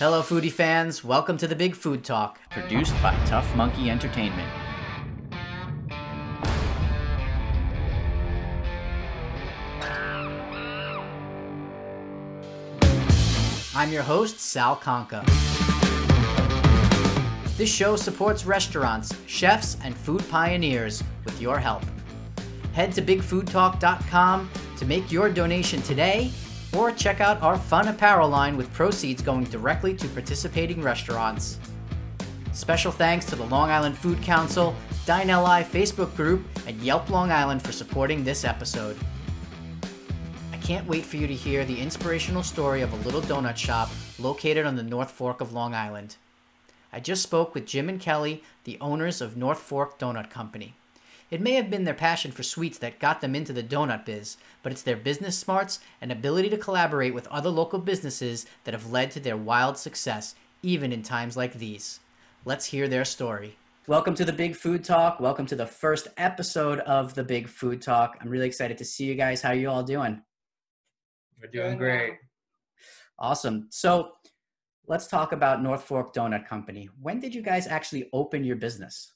Hello, foodie fans. Welcome to the Big Food Talk, produced by Tough Monkey Entertainment. I'm your host, Sal Conca. This show supports restaurants, chefs, and food pioneers with your help. Head to bigfoodtalk.com to make your donation today or check out our fun apparel line with proceeds going directly to participating restaurants. Special thanks to the Long Island Food Council, DineLI Facebook group, and Yelp Long Island for supporting this episode. I can't wait for you to hear the inspirational story of a little donut shop located on the North Fork of Long Island. I just spoke with Jim and Kelly, the owners of North Fork Donut Company. It may have been their passion for sweets that got them into the donut biz, but it's their business smarts and ability to collaborate with other local businesses that have led to their wild success, even in times like these. Let's hear their story. Welcome to the Big Food Talk. Welcome to the first episode of the Big Food Talk. I'm really excited to see you guys. How are you all doing? We're doing great. Awesome. So let's talk about North Fork Donut Company. When did you guys actually open your business?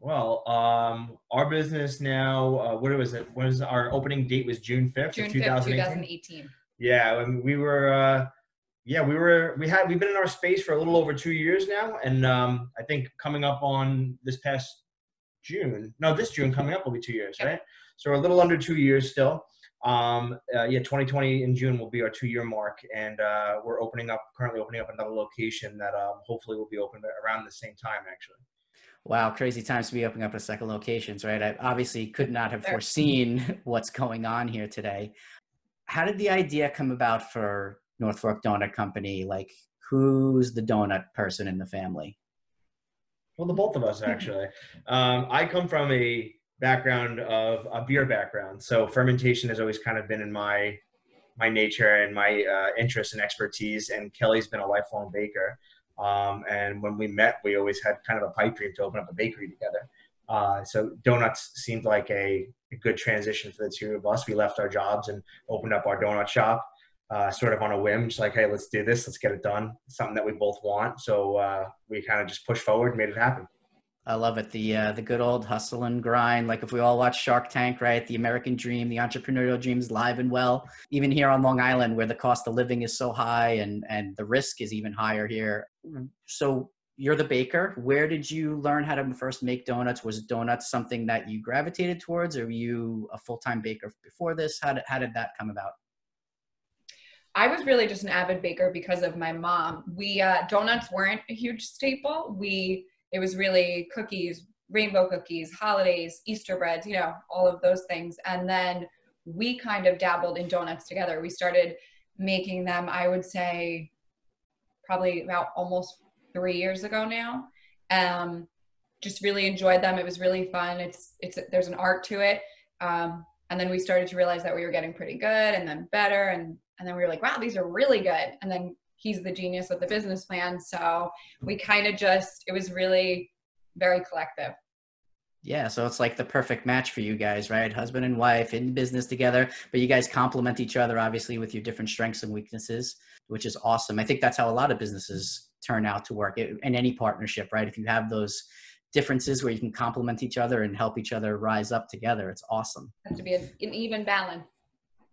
Well, um, our business now, uh, what was it? What was our opening date was June 5th June of 5th, 2018? 2018. Yeah, I mean, we were, uh, yeah, we were, we had, we've been in our space for a little over two years now. And um, I think coming up on this past June, no, this June coming up will be two years, Yep. right? So we're a little under two years still. Um, uh, yeah, 2020 in June will be our two year mark. And uh, we're opening up, currently opening up another location that um, hopefully will be open around the same time, actually. Wow, crazy times to be opening up a second locations, right? I obviously could not have foreseen what's going on here today. How did the idea come about for North Fork Donut Company? Like, who's the donut person in the family? Well, the both of us actually. um, I come from a background of a beer background, so fermentation has always kind of been in my my nature and my uh, interest and expertise. And Kelly's been a lifelong baker. Um, and when we met, we always had kind of a pipe dream to open up a bakery together. Uh, so donuts seemed like a, a good transition for the two of us. We left our jobs and opened up our donut shop, uh, sort of on a whim, just like, hey, let's do this, let's get it done. Something that we both want. So uh, we kind of just pushed forward, and made it happen. I love it. The uh, the good old hustle and grind. Like if we all watch Shark Tank, right? The American dream, the entrepreneurial dream is live and well. Even here on Long Island, where the cost of living is so high and and the risk is even higher here. So you're the baker. Where did you learn how to first make donuts? Was donuts something that you gravitated towards, or were you a full time baker before this? How did how did that come about? I was really just an avid baker because of my mom. We uh, donuts weren't a huge staple. We it was really cookies, rainbow cookies, holidays, Easter breads, you know, all of those things. And then we kind of dabbled in donuts together. We started making them. I would say probably about almost three years ago now. Um, just really enjoyed them. It was really fun. It's it's there's an art to it. Um, and then we started to realize that we were getting pretty good and then better and and then we were like wow these are really good and then he's the genius with the business plan so we kind of just it was really very collective Yeah, so it's like the perfect match for you guys, right? Husband and wife in business together, but you guys complement each other, obviously, with your different strengths and weaknesses, which is awesome. I think that's how a lot of businesses turn out to work in any partnership, right? If you have those differences where you can complement each other and help each other rise up together, it's awesome. has to be an even balance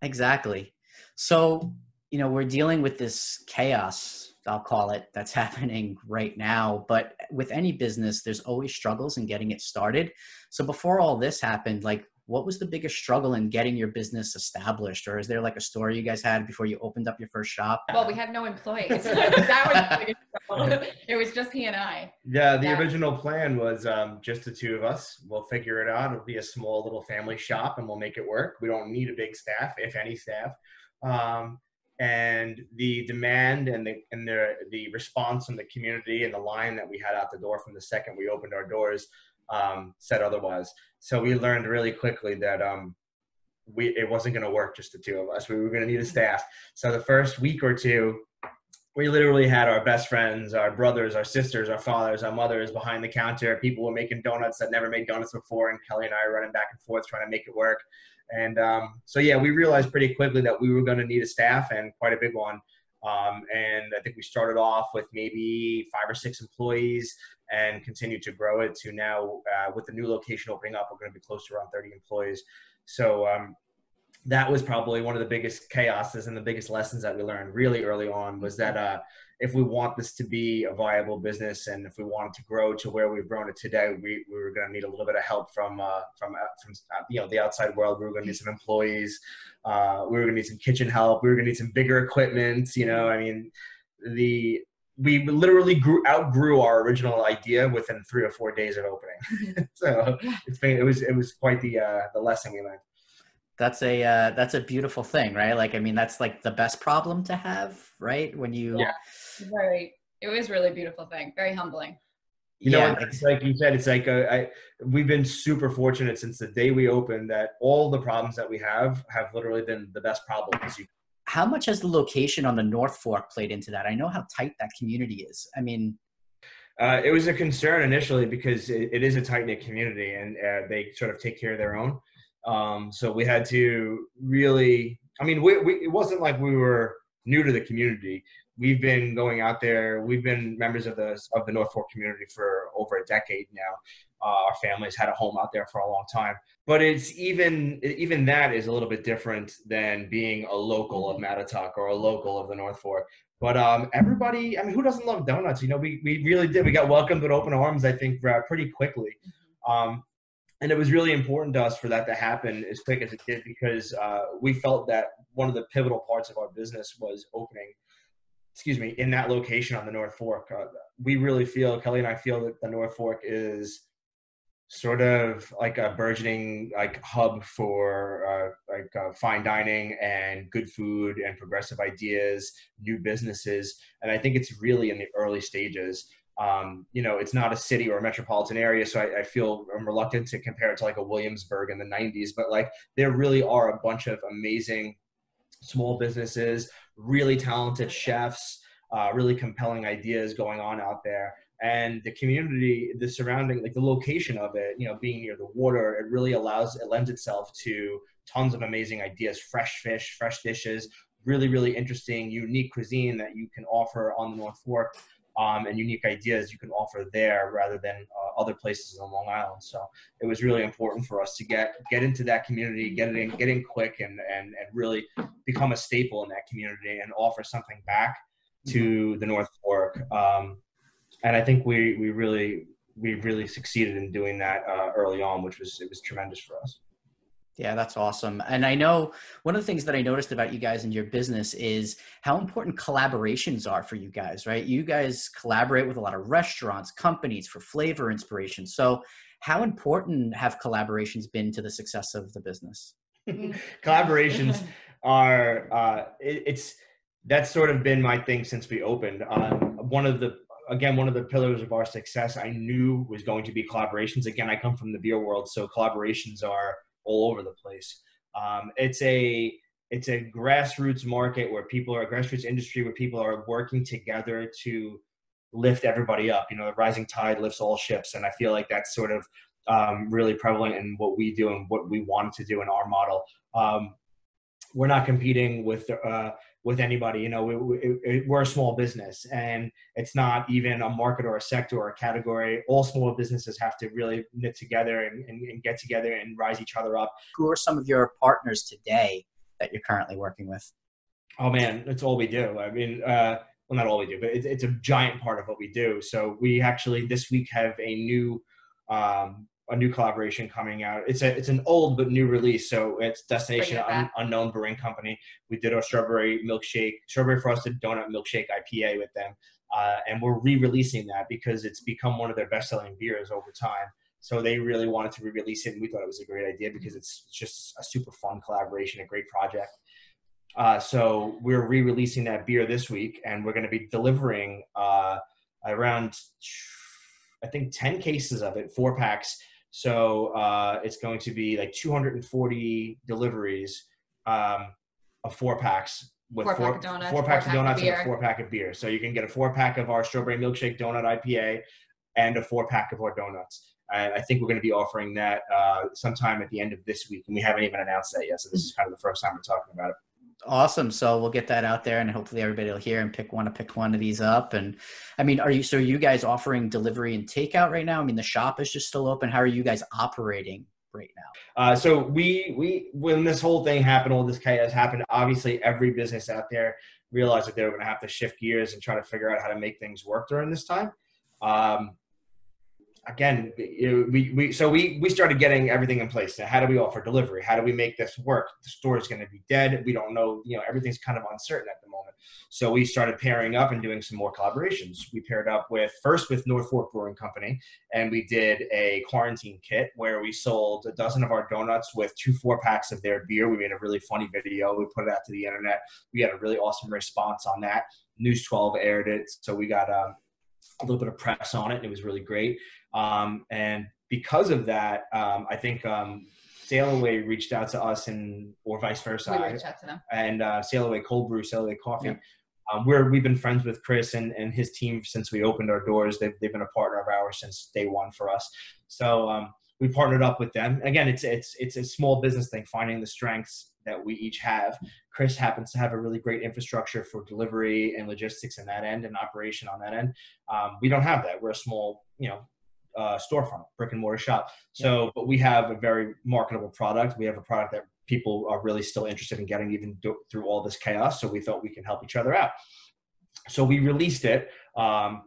Exactly. So, you know, we're dealing with this chaos, I'll call it, that's happening right now. But with any business, there's always struggles in getting it started. So, before all this happened, like, what was the biggest struggle in getting your business established? Or is there like a story you guys had before you opened up your first shop? well we had no employees that was the biggest trouble. it was just he and i Yeah, the Yeah. original plan was um, just the two of us. We'll figure it out. It'll be a small little family shop, and we'll make it work. We don't need a big staff, if any staff. Um, and the demand and the and the the response from the community and the line that we had out the door from the second we opened our doors um, said otherwise. So we learned really quickly that um, we it wasn't going to work just the two of us. We were going to need a staff. So the first week or two, we literally had our best friends, our brothers, our sisters, our fathers, our mothers behind the counter. People were making donuts that never made donuts before, and Kelly and I were running back and forth trying to make it work. And um, so, yeah, we realized pretty quickly that we were going to need a staff and quite a big one. Um, and I think we started off with maybe five or six employees and continued to grow it to now uh, with the new location opening up, we're going to be close to around 30 employees. So um, that was probably one of the biggest chaoses and the biggest lessons that we learned really early on was that uh, if we want this to be a viable business and if we want it to grow to where we've grown it today, we, we were going to need a little bit of help from uh, from uh, from uh, you know the outside world. We were going to need some employees. Uh, we were going to need some kitchen help. We were going to need some bigger equipment. You know, I mean, the we literally grew outgrew our original idea within three or four days of opening. so it's been, it was it was quite the uh, the lesson we learned that's a uh, that's a beautiful thing right? Like i mean that's like the best problem to have right? When you yeah. Right. It was really beautiful thing very humbling. You yeah, know it's like you said it's like a, I, we've been super fortunate since the day we opened that all the problems that we have have literally been the best problems you how much has the location on the north fork played into that? I know how tight that community is. I mean uh, it was a concern initially because it, it is a tight knit community and uh, they sort of take care of their own. Um, so we had to really, I mean, we, we, it wasn't like we were new to the community. We've been going out there. We've been members of the of the North Fork community for over a decade now. Uh, our families had a home out there for a long time, but it's even even that is a little bit different than being a local of Mattituck or a local of the North Fork. But um, everybody, I mean, who doesn't love donuts? You know, we, we really did. We got welcomed with open arms, I think, uh, pretty quickly. Um, and it was really important to us for that to happen as quick as it did because uh, we felt that one of the pivotal parts of our business was opening excuse me in that location on the north fork. Uh, we really feel kelly and i feel that the north fork is sort of like a burgeoning like hub for uh, like uh, fine dining and good food and progressive ideas new businesses. And i think it's really in the early stages um, you know, it's not a city or a metropolitan area, so I, I, feel I'm reluctant to compare it to like a Williamsburg in the 90s. But like, there really are a bunch of amazing small businesses, really talented chefs, uh, really compelling ideas going on out there. And the community, the surrounding, like the location of it, you know, being near the water, it really allows, it lends itself to tons of amazing ideas, fresh fish, fresh dishes, really, really interesting, unique cuisine that you can offer on the North Fork um, and unique ideas you can offer there rather than uh, other places on Long Island. So it was really important for us to get get into that community, get it in, get in quick, and and and really become a staple in that community and offer something back to mm-hmm. the North Fork. Um, and I think we we really we really succeeded in doing that uh, early on, which was it was tremendous for us. Yeah, that's awesome. And I know one of the things that I noticed about you guys and your business is how important collaborations are for you guys, right? You guys collaborate with a lot of restaurants, companies for flavor inspiration. So, how important have collaborations been to the success of the business? collaborations are uh, it, it's that's sort of been my thing since we opened. Um, one of the again one of the pillars of our success I knew was going to be collaborations. Again, I come from the beer world, so collaborations are all over the place. Um, it's a it's a grassroots market where people are a grassroots industry where people are working together to lift everybody up. You know, the rising tide lifts all ships, and I feel like that's sort of um, really prevalent in what we do and what we want to do in our model. Um, we're not competing with uh, with anybody. You know, we, we, we're a small business, and it's not even a market or a sector or a category. All small businesses have to really knit together and, and, and get together and rise each other up. Who are some of your partners today that you're currently working with? Oh man, that's all we do. I mean, uh, well, not all we do, but it's, it's a giant part of what we do. So we actually this week have a new um, a new collaboration coming out. It's a it's an old but new release, so it's Destination Un- Unknown Brewing Company. We did our strawberry milkshake, strawberry frosted donut milkshake IPA with them, uh, and we're re-releasing that because it's become one of their best-selling beers over time. So they really wanted to re-release it, and we thought it was a great idea because it's just a super fun collaboration, a great project. Uh, so we're re-releasing that beer this week, and we're going to be delivering uh, around, I think, ten cases of it, four packs so uh, it's going to be like 240 deliveries um, of four packs with four, four, donuts, four packs four of donuts of and a four pack of beer. So you can get a four pack of our strawberry milkshake donut IPA and a four pack of our donuts. And I think we're going to be offering that uh, sometime at the end of this week, and we haven't even announced that yet. So this is kind of the first time we're talking about it. Awesome. So we'll get that out there and hopefully everybody will hear and pick one to pick one of these up. And I mean, are you, so are you guys offering delivery and takeout right now? I mean, the shop is just still open. How are you guys operating right now? Uh, so we, we, when this whole thing happened, all this chaos happened, obviously every business out there realized that they were going to have to shift gears and try to figure out how to make things work during this time. Um, again, we, we so we we started getting everything in place. Now, how do we offer delivery? How do we make this work? The store is going to be dead. We don't know. You know, everything's kind of uncertain at the moment. So we started pairing up and doing some more collaborations. We paired up with first with North Fork Brewing Company, and we did a quarantine kit where we sold a dozen of our donuts with two four packs of their beer. We made a really funny video. We put it out to the internet. We had a really awesome response on that. News 12 aired it, so we got. Um, a little bit of press on it, and it was really great. Um, and because of that, um, I think um, Sail reached out to us, and or vice versa. We reached out to them. And uh, Sail Away Cold Brew, Sail Away Coffee. Yeah. Um, we're we've been friends with Chris and, and his team since we opened our doors. They've they've been a partner of ours since day one for us. So um, we partnered up with them. Again, it's it's it's a small business thing, finding the strengths that we each have. Chris happens to have a really great infrastructure for delivery and logistics in that end and operation on that end. Um, we don't have that. We're a small, you know, uh, storefront, brick and mortar shop. So, but we have a very marketable product. We have a product that people are really still interested in getting even do, through all this chaos. So we thought we can help each other out. So we released it. Um,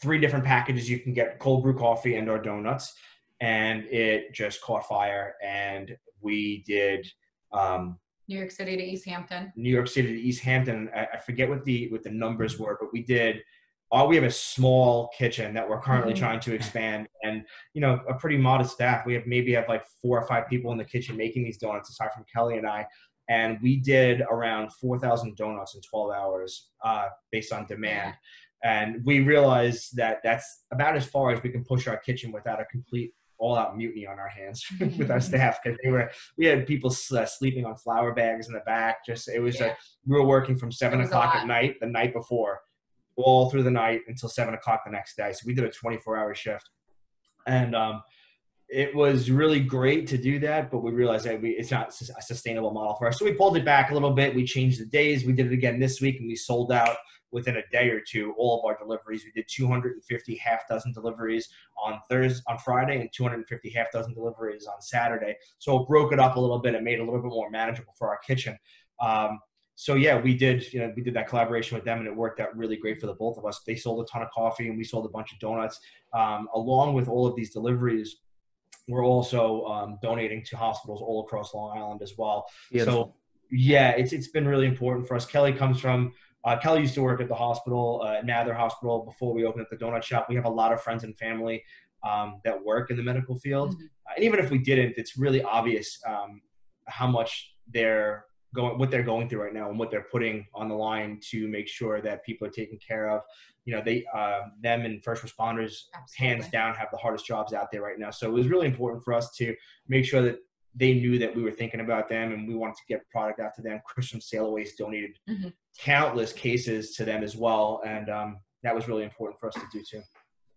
three different packages. You can get cold brew coffee and our donuts, and it just caught fire. And we did um, New York City to East Hampton. New York City to East Hampton. I, I forget what the what the numbers were, but we did. Uh, we have a small kitchen that we're currently mm-hmm. trying to expand, and you know a pretty modest staff. We have maybe have like four or five people in the kitchen making these donuts, aside from Kelly and I. And we did around four thousand donuts in twelve hours, uh, based on demand. And we realized that that's about as far as we can push our kitchen without a complete all out mutiny on our hands with our staff because they were we had people uh, sleeping on flour bags in the back just it was yeah. like we were working from seven o'clock at night the night before all through the night until seven o'clock the next day so we did a 24 hour shift and um, it was really great to do that but we realized that we, it's not a sustainable model for us so we pulled it back a little bit we changed the days we did it again this week and we sold out within a day or two all of our deliveries. We did 250 half dozen deliveries on Thursday, on Friday, and 250 half dozen deliveries on Saturday. So it broke it up a little bit. It made it a little bit more manageable for our kitchen. Um, so yeah, we did. You know, we did that collaboration with them, and it worked out really great for the both of us. They sold a ton of coffee, and we sold a bunch of donuts. Um, along with all of these deliveries, we're also um, donating to hospitals all across Long Island as well. Beautiful. So yeah, it's it's been really important for us. Kelly comes from uh, Kelly used to work at the hospital, uh, at Mather Hospital, before we opened up the donut shop. We have a lot of friends and family um, that work in the medical field. Mm-hmm. Uh, and even if we didn't, it's really obvious um, how much they're going, what they're going through right now, and what they're putting on the line to make sure that people are taken care of. You know, they, uh, them, and first responders, Absolutely. hands down, have the hardest jobs out there right now. So it was really important for us to make sure that they knew that we were thinking about them and we wanted to get product out to them. Chris and Sail Away's donated mm-hmm. countless cases to them as well. And um, that was really important for us to do too.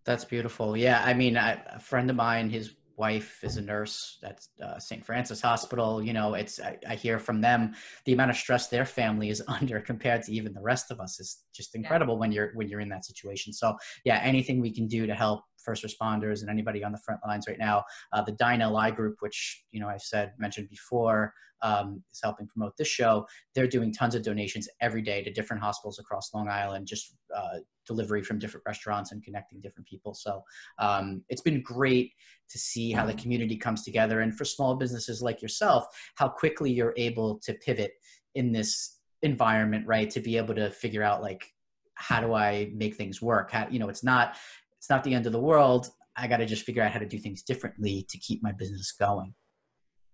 That's beautiful. Yeah. I mean, I, a friend of mine, his wife is a nurse at uh, St. Francis Hospital. You know, it's I, I, hear from them the amount of stress their family is under compared to even the rest of us is just incredible yeah. when you're when you're in that situation. So yeah, anything we can do to help first responders and anybody on the front lines right now. Uh, the Dine LI group, which you know I said mentioned before, um, is helping promote this show. They're doing tons of donations every day to different hospitals across Long Island, just uh, delivery from different restaurants and connecting different people. So um, it's been great to see how the community comes together, and for small businesses like yourself, how quickly you're able to pivot in this environment, right? To be able to figure out like how do I make things work? How, you know, it's not it's not the end of the world. I got to just figure out how to do things differently to keep my business going.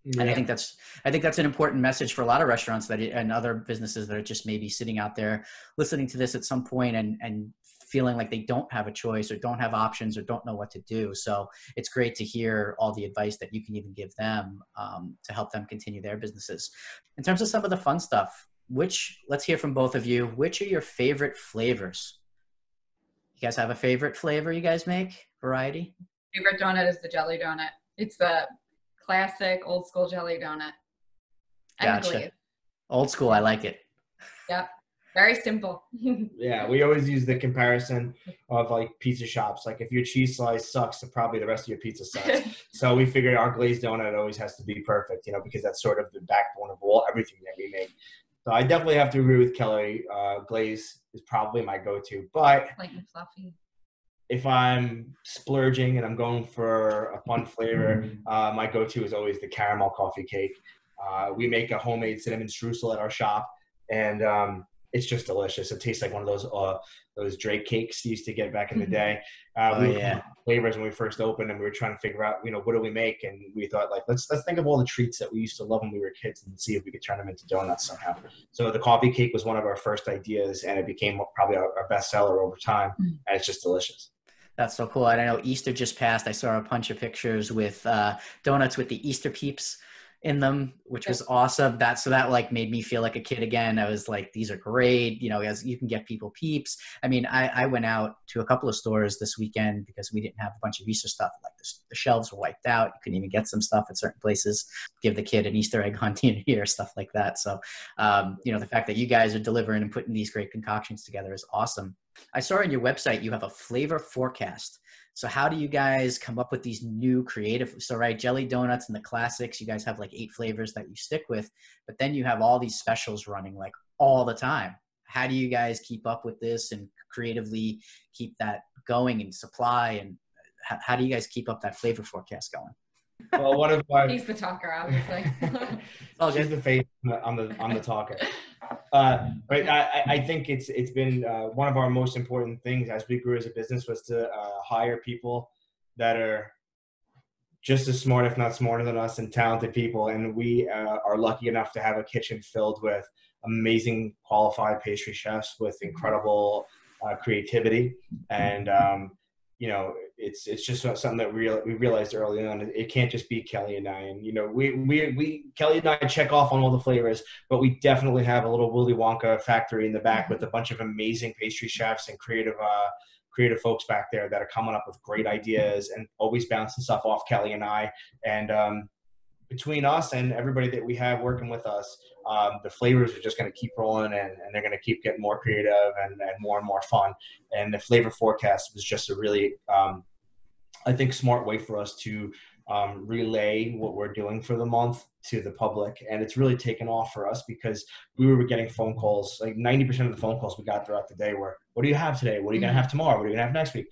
Yeah. And I think that's I think that's an important message for a lot of restaurants that and other businesses that are just maybe sitting out there listening to this at some point and and feeling like they don't have a choice or don't have options or don't know what to do. So it's great to hear all the advice that you can even give them um, to help them continue their businesses. In terms of some of the fun stuff, which let's hear from both of you. Which are your favorite flavors? You guys have a favorite flavor you guys make? Variety? Favorite donut is the jelly donut. It's the classic old school jelly donut. gotcha. Old school. I like it. Yeah. Very simple. yeah, we always use the comparison of like pizza shops. Like if your cheese slice sucks, then probably the rest of your pizza sucks. so we figured our glazed donut always has to be perfect, you know, because that's sort of the backbone of all everything that we make. So I definitely have to agree with Kelly. Uh, glaze is probably my go-to, but and fluffy. if I'm splurging and I'm going for a fun flavor, uh, my go-to is always the caramel coffee cake. Uh, we make a homemade cinnamon streusel at our shop, and um, it's just delicious. It tastes like one of those uh, those Drake cakes you used to get back in the Mhm. day. Uh, Oh, we yeah. flavors when we first opened, and we were trying to figure out, you know, what do we make? And we thought, like, let's let's think of all the treats that we used to love when we were kids, and see if we could turn them into donuts somehow. So the coffee cake was one of our first ideas, and it became probably our, our best seller over time. Mm. And it's just delicious. That's so cool. And I know Easter just passed. I saw a bunch of pictures with uh, donuts with the Easter peeps in them, which was awesome. That so that like made me feel like a kid again. I was like, these are great. You know, as you can get people peeps. I mean, I, I went out to a couple of stores this weekend because we didn't have a bunch of Easter stuff. Like the, the shelves were wiped out. You couldn't even get some stuff at certain places. Give the kid an Easter egg hunting here, stuff like that. So, um, you know, the fact that you guys are delivering and putting these great concoctions together is awesome. I saw on your website you have a flavor forecast. So how do you guys come up with these new creative? So right, jelly donuts and the classics, you guys have like eight flavors that you stick with, but then you have all these specials running like all the time. How do you guys keep up with this and creatively keep that going and supply and uh, how, how do you guys keep up that flavor forecast going? Well, one of our He's the talker, obviously. all oh, she's the face on the on the talker. Uh, but I, I- think it's it's been uh, one of our most important things as we grew as a business was to uh, hire people that are just as smart, if not smarter than us, and talented people. And we uh, are lucky enough to have a kitchen filled with amazing qualified pastry chefs with incredible uh, creativity and um, you know it's it's just something that we, we realized early on. It can't just be kelly and i. And you know we, we we kelly and i check off on all the flavors but we definitely have a little willy wonka factory in the back with a bunch of amazing pastry chefs and creative uh, creative folks back there that are coming up with great ideas and always bouncing stuff off kelly and i. And um, between us and everybody that we have working with us um, the flavors are just going to keep rolling and, and they're going to keep getting more creative and, and more and more fun. And the flavor forecast was just a really um, i think smart way for us to um, relay what we're doing for the month to the public. And it's really taken off for us because we were getting phone calls like 90% of the phone calls we got throughout the day were what do you have today? What are you going to have tomorrow? What are you going to have next week?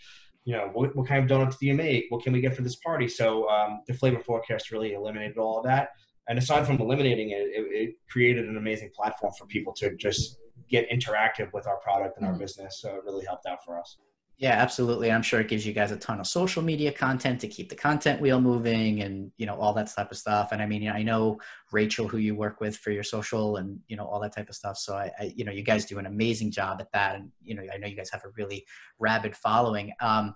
You know what, what kind of donuts do you make? What can we get for this party? So um, the flavor forecast really eliminated all of that. And aside from eliminating it, it, it created an amazing platform for people to just get interactive with our product and our Mhm. business. So it really helped out for us Yeah, absolutely. I'm sure it gives you guys a ton of social media content to keep the content wheel moving and, you know, all that type of stuff. And I mean, I know Rachel, who you work with for your social and, you know, all that type of stuff. So I, I you know, you guys do an amazing job at that. And, you know, I know you guys have a really rabid following. Um,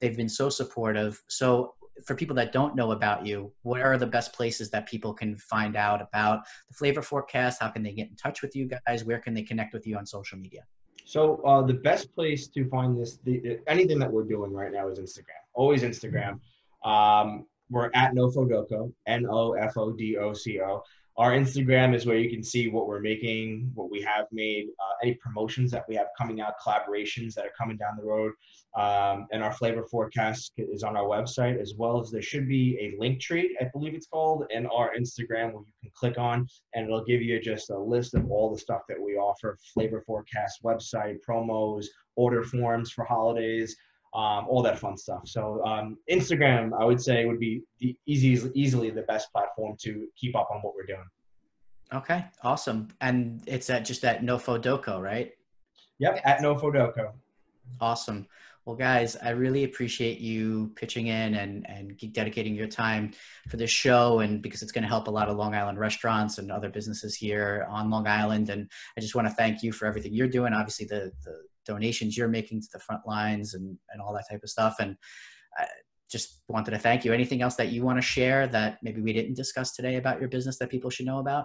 they've been so supportive. So for people that don't know about you, what are the best places that people can find out about the flavor forecast? How can they get in touch with you guys? Where can they connect with you on social media? So uh, the best place to find this, the, anything that we're doing right now is Instagram. Always Instagram. Um, we're at NoFoDoco, N-O-F-O-D-O-C-O. Our Instagram is where you can see what we're making, what we have made, uh, any promotions that we have coming out, collaborations that are coming down the road. Um, and our flavor forecast is on our website, as well as there should be a link tree, I believe it's called, in our Instagram where you can click on, and it'll give you just a list of all the stuff that we offer: flavor forecast, website, promos, order forms for holidays, um, all that fun stuff. So um, Instagram, I would say, would be the easy, easily the best platform to keep up on what we're doing. Okay, awesome. And it's at just at NoFoDoco, right? Yep, at NoFoDoco. Awesome. Well, guys, I really appreciate you pitching in and and dedicating your time for this show, and because it's going to help a lot of Long Island restaurants and other businesses here on Long Island. And I just want to thank you for everything you're doing. Obviously, the the donations you're making to the front lines and and all that type of stuff. And I just wanted to thank you. Anything else that you want to share that maybe we didn't discuss today about your business that people should know about?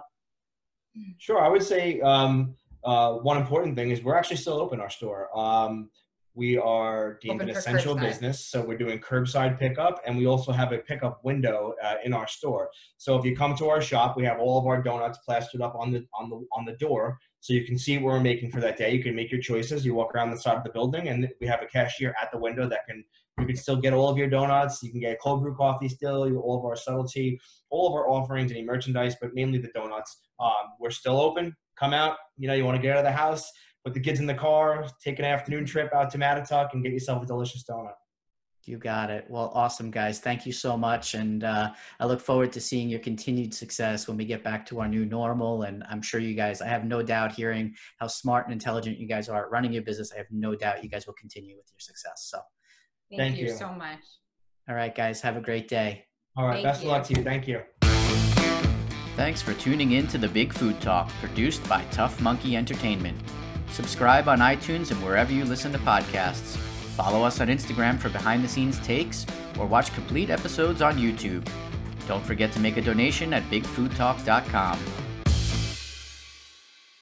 Sure, I would say um, uh, one important thing is we're actually still open our store. Um, we are deemed Open an essential curbside. business. So we're doing curbside pickup, and we also have a pickup window uh, in our store. So if you come to our shop, we have all of our donuts plastered up on the on the on the door, so you can see what we're making for that day. You can make your choices. You walk around the side of the building, and we have a cashier at the window that can you can still get all of your donuts. You can get cold brew coffee still, all of our subtlety, all of our offerings, any merchandise, but mainly the donuts. Um, we're still open. Come out. You know, you want to get out of the house, put the kids in the car, take an afternoon trip out to Mattituck, and get yourself a delicious donut. You got it. Well, awesome, guys. Thank you so much. And uh, I look forward to seeing your continued success when we get back to our new normal. And I'm sure you guys, I have no doubt hearing how smart and intelligent you guys are at running your business. I have no doubt you guys will continue with your success. So, Thank, Thank you, you. so much. all right, guys, have a great day. All right. Thank best you. of luck to you. Thank you. Thanks for tuning in to the Big Food Talk, produced by Tough Monkey Entertainment. Subscribe on iTunes and wherever you listen to podcasts. Follow us on Instagram for behind the scenes takes or watch complete episodes on YouTube. Don't forget to make a donation at bigfoodtalk.com.